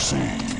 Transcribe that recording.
see.